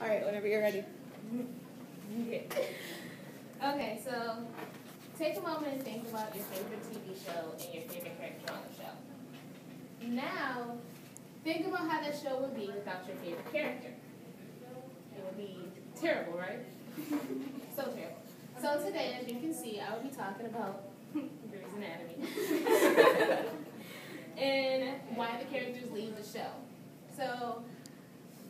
All right, whenever you're ready. Okay, so take a moment and think about your favorite TV show and your favorite character on the show. Now, think about how that show would be without your favorite character. It would be terrible, right? so terrible. So today, as you can see, I will be talking about Grey's Anatomy and why the characters leave the show. So,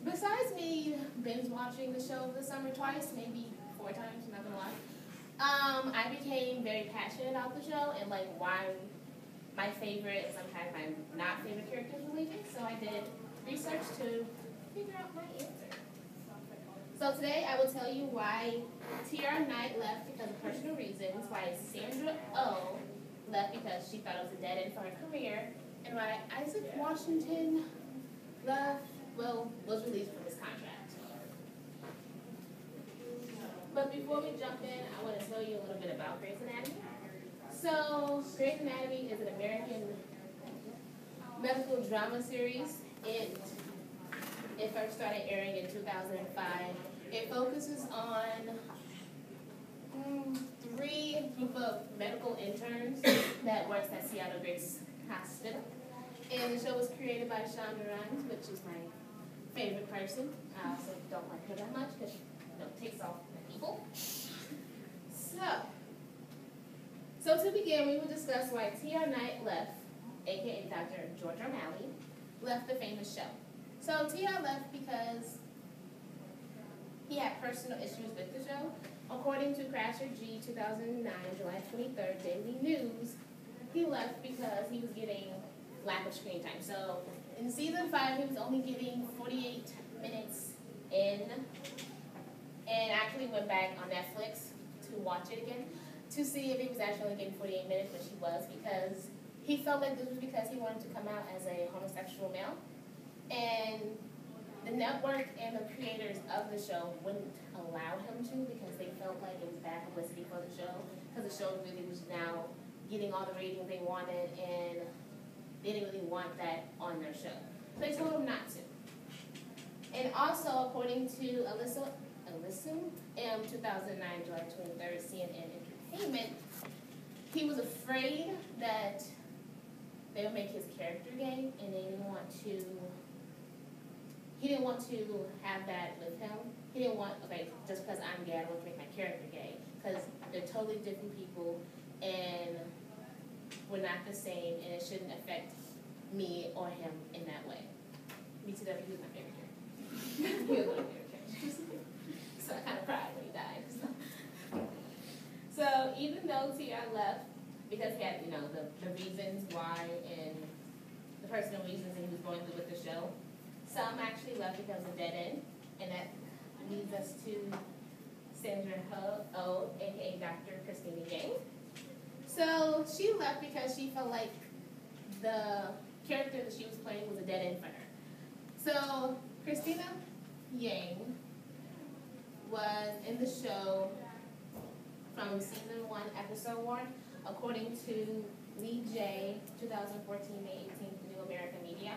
besides me binge watching the show this summer twice, maybe four times, not gonna lie, um, I became very passionate about the show and like why my favorite and sometimes my not favorite characters were leaving. So I did research to figure out my answer. So today I will tell you why T.R. Knight left because of personal reasons, why Sandra Oh left because she thought it was a dead end for her career, and why Isaac Washington left, well, was released from his contract. But before we jump in, I want to tell you a little bit about Grey's Anatomy. So, Grey's Anatomy is an American medical drama series. It it first started airing in 2005. It focuses on mm, three group of medical interns that works at Seattle Grace Hospital. And the show was created by Shonda Rhimes, which is my favorite person. I also don't like her that much because she you know, takes off people. So, so to begin, we will discuss why T.R. Knight left, aka Dr. George O'Malley, left the famous show. So T.R. left because he had personal issues with the show. According to Crasher G 2009, July 23rd, Daily News, he left because he was getting lack of screen time. So in season five, he was only getting 48 minutes in, and actually went back on Netflix to watch it again to see if he was actually getting 48 minutes, which he was, because he felt like this was because he wanted to come out as a homosexual male. And the network and the creators of the show wouldn't allow him to because they felt like it was bad publicity for the show because the show really was now getting all the ratings they wanted and they didn't really want that on their show. So they told him not to. And also, according to Alyssa, Alyssa M 2009, July 23rd, CNN Entertainment, he was afraid that they would make his character gay and they didn't want to he didn't want to have that with him. He didn't want, okay, just because I'm gay, I don't want to make my character gay. Because they're totally different people, and we're not the same, and it shouldn't affect me or him in that way. He was my favorite character. he was my favorite character. so I kind of cried when he died. So, so even though T.R. left, because he had, you know, the, the reasons why and the personal reasons that he was going through with the show, some actually left because of dead end, and that leads us to Sandra Ho, O, aka Dr. Cristina Yang. So she left because she felt like the character that she was playing was a dead end for her. So Cristina Yang was in the show from season one, episode one, according to Lee J, 2014, May 18th, New American Media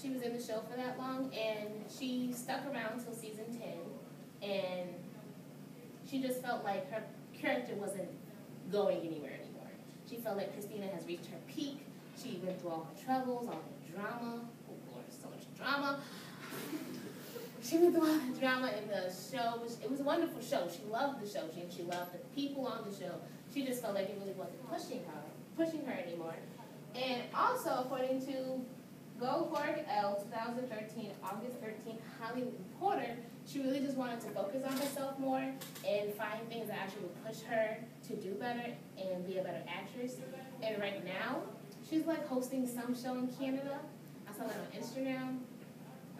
she was in the show for that long, and she stuck around until season 10, and she just felt like her character wasn't going anywhere anymore. She felt like Cristina has reached her peak. She went through all her troubles, all the drama. Oh Lord, so much drama. she went through all the drama in the show. It was a wonderful show. She loved the show. She, she loved the people on the show. She just felt like it really wasn't pushing her, pushing her anymore. And also, according to Go Goldberg L. 2013, August 13th, Hollywood Reporter, she really just wanted to focus on herself more and find things that actually would push her to do better and be a better actress. And right now, she's like hosting some show in Canada. I saw that on Instagram.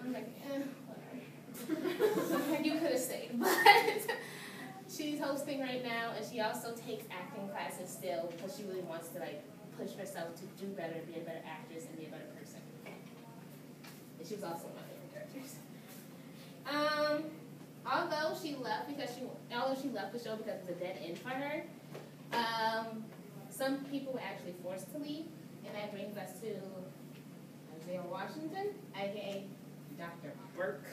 I'm like, eh, whatever. you could have stayed, but she's hosting right now, and she also takes acting classes still because she really wants to like push herself to do better, be a better actress, and be a better person. And she was also one of my favorite characters. Um, although she left because she, although she left the show because it was a dead end for her, um, some people were actually forced to leave, and that brings us to Isaiah Washington, aka Dr. Burke.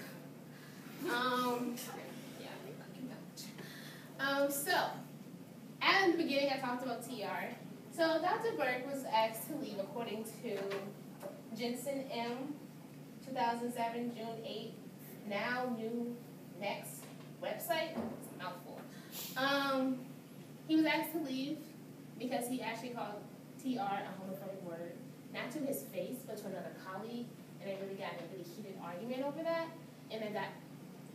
Um, yeah. Um, so, at the beginning, I talked about TR. So, Dr. Burke was asked to leave according to Jensen M. 2007, June 8. Now, new next website. It's a mouthful. Um, he was asked to leave because he actually called TR a homophobic word, not to his face, but to another colleague, and they really got in a really heated argument over that, and it got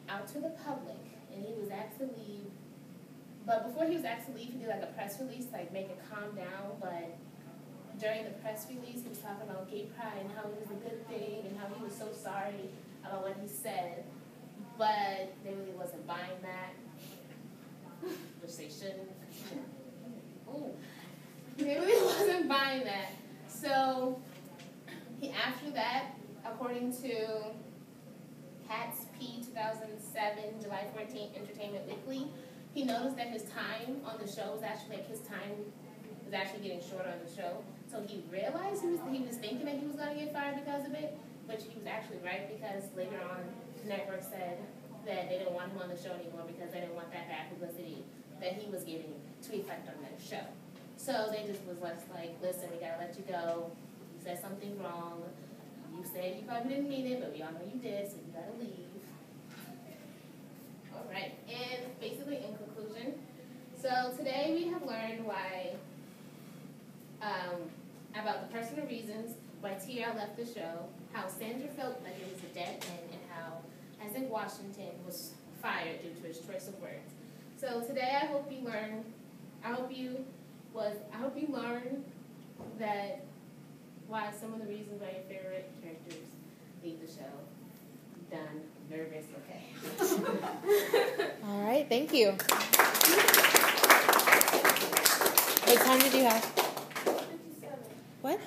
out to the public, and he was asked to leave. But before he was asked to leave, he did like a press release, like make it calm down, but during the press release, he was talking about gay pride and how it was a good thing and how he was so sorry about what he said. But they really wasn't buying that, which they shouldn't. Ooh. They really wasn't buying that. So he, after that, according to Cats P 2007, July 14th, Entertainment Weekly, he noticed that his time on the show was actually like his time was actually getting shorter on the show. So he realized he was, he was thinking that he was going to get fired because of it, which he was actually right because later on the network said that they didn't want him on the show anymore because they didn't want that bad publicity that he was getting to reflect on their show. So they just was like, listen, we gotta let you go. You said something wrong. You said you probably didn't mean it, but we all know you did, so you gotta leave. All right, and basically in conclusion, so today we have learned why um, about the personal reasons why TR left the show, how Sandra felt like it was a dead end, and how Isaac Washington was fired due to his choice of words. So today I hope you learn, I hope you was, I hope you learn that why some of the reasons why your favorite characters leave the show. Done. Nervous, okay. All right, thank you. What time did you have? 57. What?